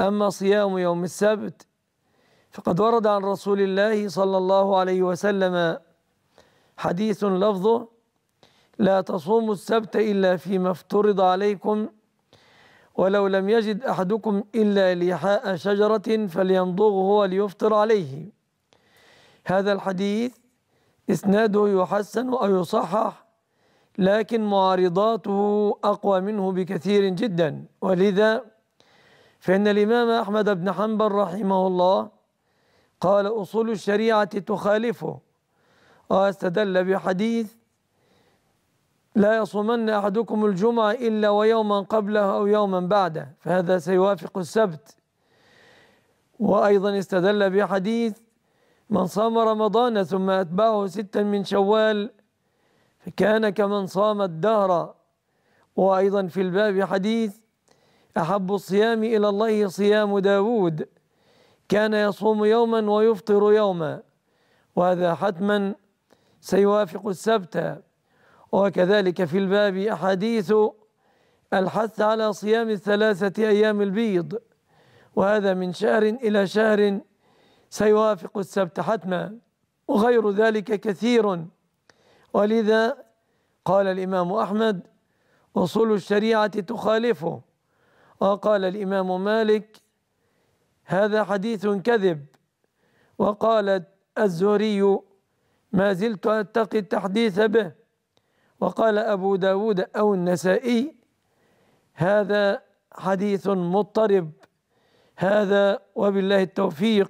أما صيام يوم السبت فقد ورد عن رسول الله صلى الله عليه وسلم حديث لفظه لا تصوموا السبت إلا فيما افترض عليكم ولو لم يجد أحدكم إلا لحاء شجرة فليمضغه هو ليفطر عليه. هذا الحديث إسناده يحسن أو يصحح لكن معارضاته أقوى منه بكثير جدا. ولذا فإن الإمام أحمد بن حنبل رحمه الله قال أصول الشريعة تخالفه وأستدل بحديث لا يصومن أحدكم الجمعة إلا ويوما قبله أو يوما بعده فهذا سيوافق السبت. وأيضا استدل بحديث من صام رمضان ثم أتبعه ستا من شوال فكان كمن صام الدهر. وأيضا في الباب حديث أحب الصيام إلى الله صيام داود كان يصوم يوما ويفطر يوما وهذا حتما سيوافق السبت. وكذلك في الباب أحاديث الحث على صيام الثلاثة أيام البيض وهذا من شهر إلى شهر سيوافق السبت حتما. وغير ذلك كثير. ولذا قال الإمام أحمد أصول الشريعة تخالفه. وقال الإمام مالك هذا حديث كذب. وقال الزهري ما زلت أتقي التحديث به. وقال أبو داود أو النسائي هذا حديث مضطرب. هذا وبالله التوفيق.